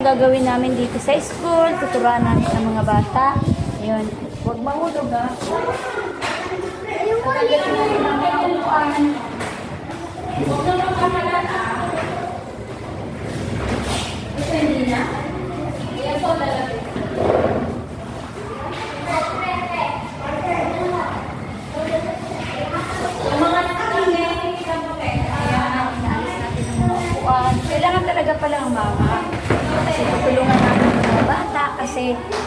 gagawin namin dito sa school, tuturuan namin ng mga bata. Ayun, huwag mahulog ha. Tatagalan namin ang kailangan. Huwag na mga kanan ha. Ito hindi na. Ayan po lalapit. Kailangan talaga pala ang mama. Okay.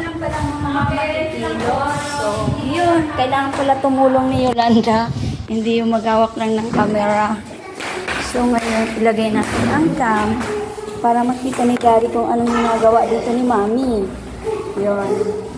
lang pala mga kilos. So, yun. Kailangan pala tumulong ni Yolanda. Hindi yung magawak lang ng camera. So, ngayon, ilagay natin ang cam para makita ni Daddy kung anong ginagawa dito ni Mami. Yun.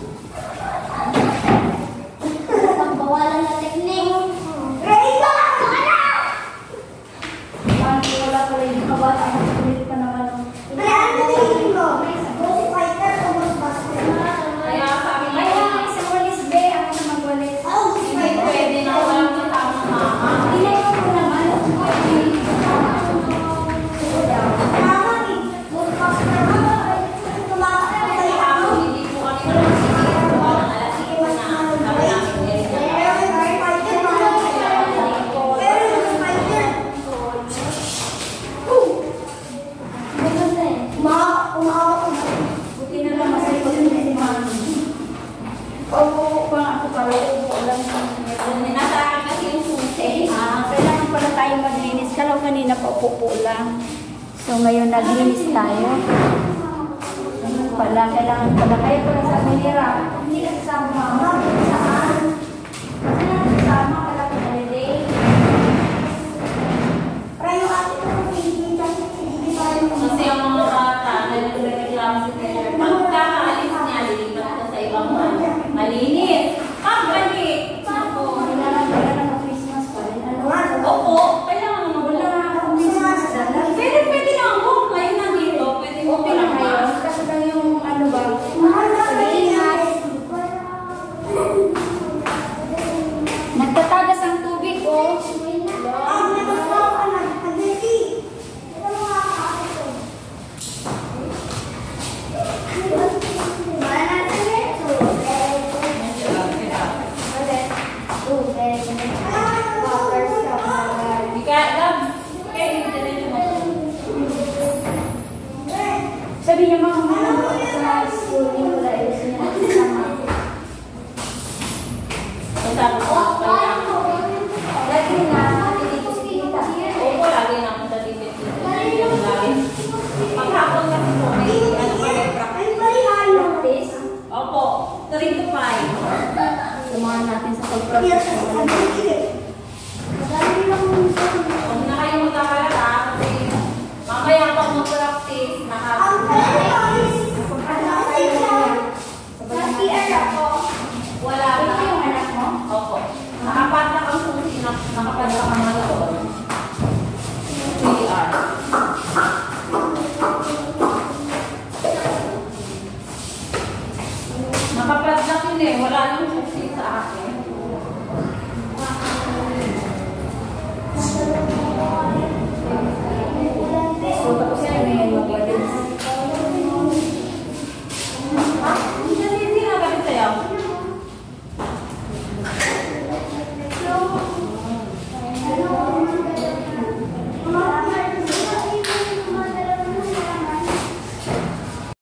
daw kanina pa upo lang. So, ngayon naglinis tayo. Ano pala, kailangan pala kayo para sa kanila. Hindi kasama mama. सभी जमा हमारा não ficar atento ah, é.